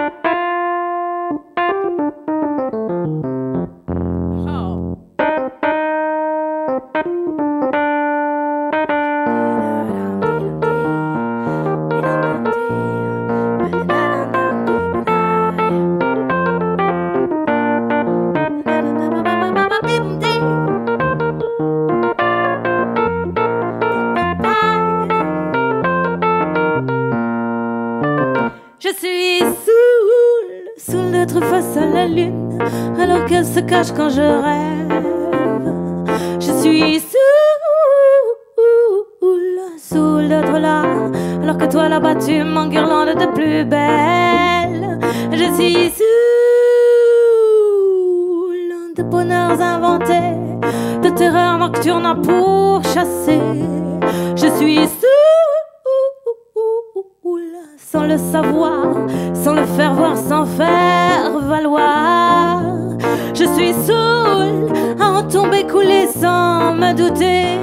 Je face à la lune, alors qu'elle se cache quand je rêve. Je suis saoul, saoul d'être là, alors que toi là-bas tu m'enguirlandes de plus belle. Je suis saoul de bonheurs inventés, de terreurs nocturnes pour chasser. Je suis sans le savoir, sans le faire voir, sans faire valoir. Je suis saoul à en tomber couler sans me douter.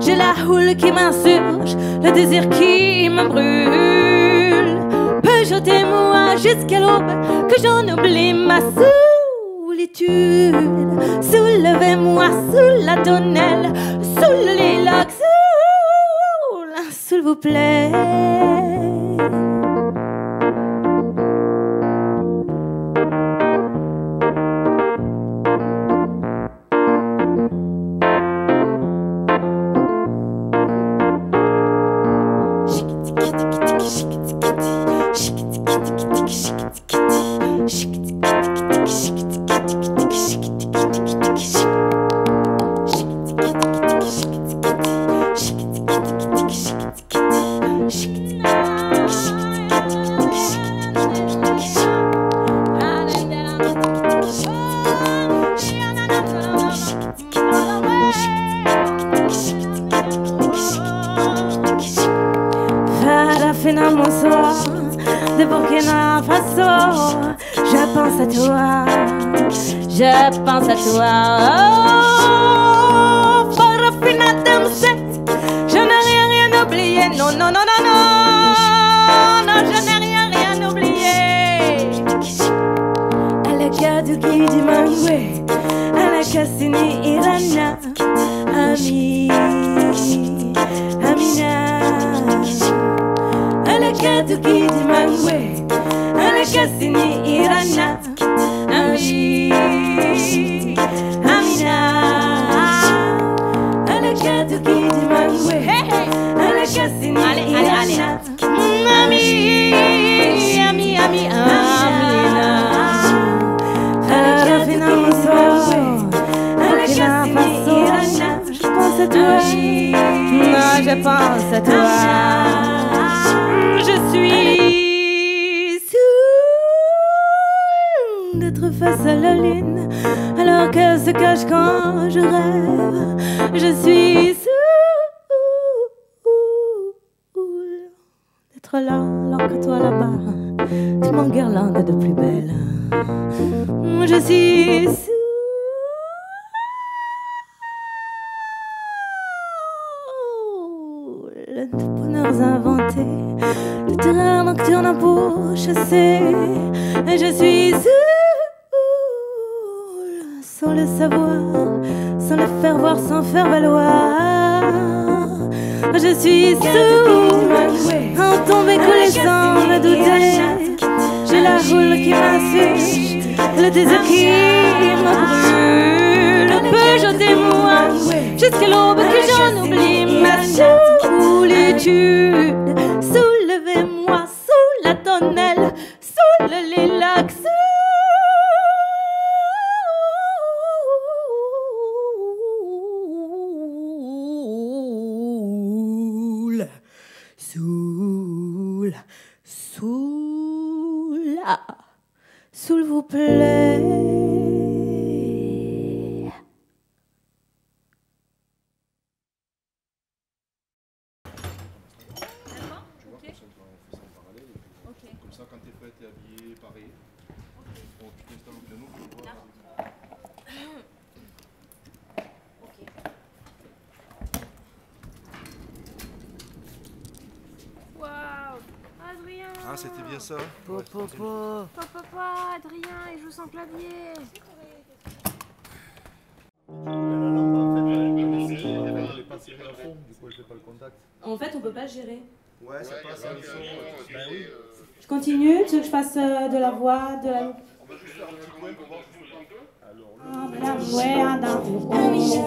J'ai la houle qui m'insurge, le désir qui me brûle. Pejotez-moi jusqu'à l'aube, que j'en oublie ma solitude. Soulevez-moi sous la tonnelle, sous le lilac, soul, s'il vous plaît. Farafina Monsoir de Burkina Je pense à toi, je pense à toi. Oh, Farafina Demset, je n'ai rien, rien oublié. Non, non, non, non, non, non, je n'ai rien, rien oublié. Alakaduki di Mangwe, Alakassini Irana, Ami, Amina. Alakaduki di Mangwe, Alakassini Irana, Ami, Amina. Mangwe, Irana, Ami, Ami, Ami, Amina. Je pense à toi. Non, je pense à toi. Je suis d'être face à la lune alors qu'elle se cache quand je rêve. Je suis saoul d'être là alors que toi là-bas tu m'enguirlandes de plus belle. Je suis saoul inventés, de terreurs nocturnes pour chasser. Et je suis sans savoir, sans le faire voir, sans faire valoir. Je suis saoul en tomber collé sans me douter. J'ai la houle qui m'insurge, le désir qui me brûle. Pejotez-moi jusqu'à l'aube que j'en oublie ma. Soulevez-moi soul, soul, ah, s'il vous plaît. Comme ça, quand t'es prêt, t'es habillé, pareil. Bon, tu t'installes au piano, tu vois. Adrien Ah, c'était bien ça Papa, papa, Adrien, il joue sans clavier. En fait, on peut pas gérer. Ouais, ça passe à son. Ben oui. Je continue, tu veux que je fasse euh, de la voix, de la... On va juste faire un petit point pour voir juste un peu. Alors Ah, la voix d'un- Je suis